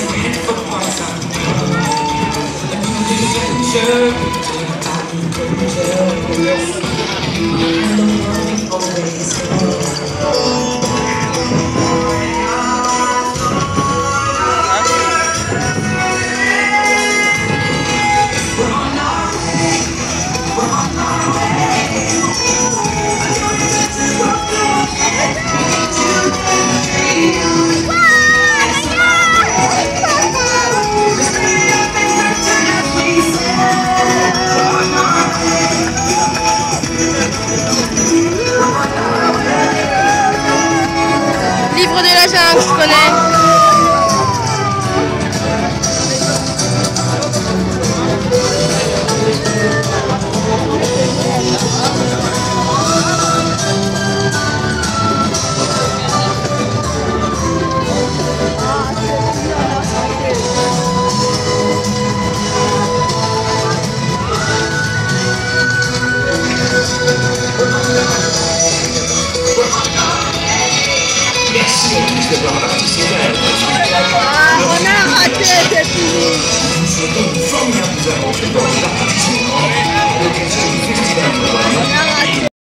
just waited for my time. And the adventure, I'm always. Livre de la jungle, je connais. On a raté, c'est fini.